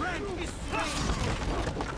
friend is slain!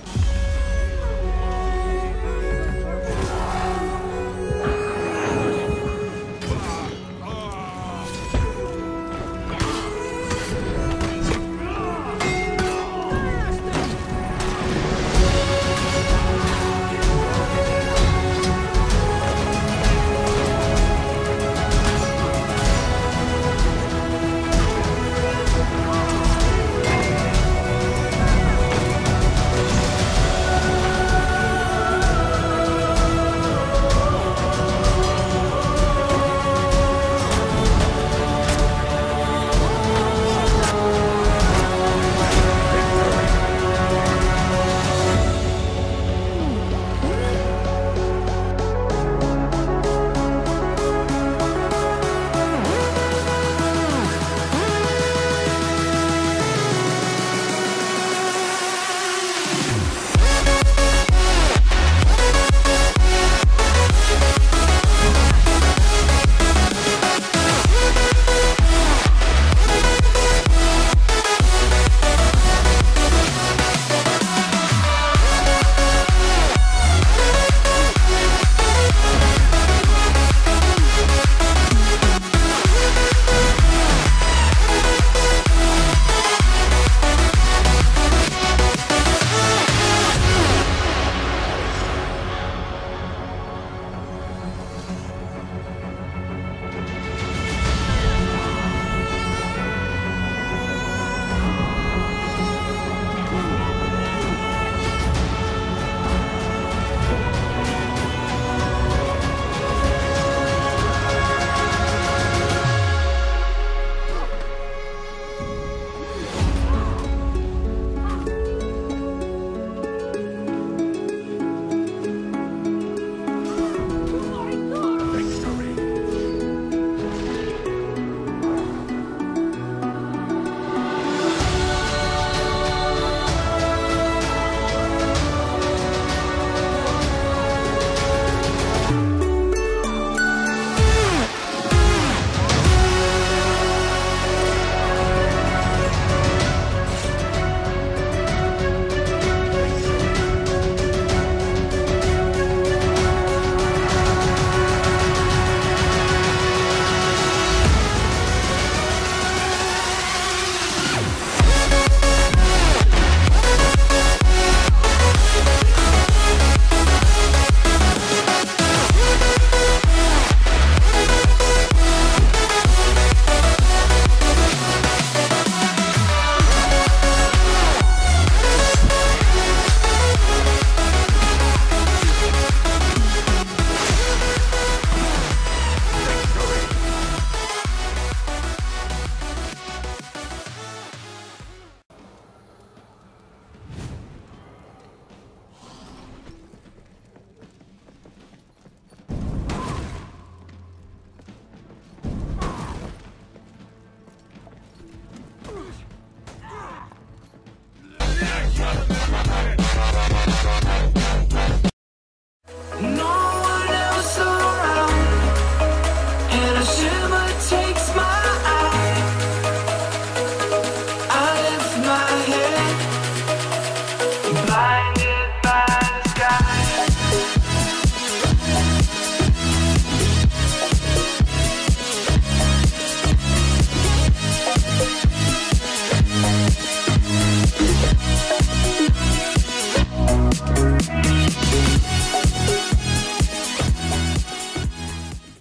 Thank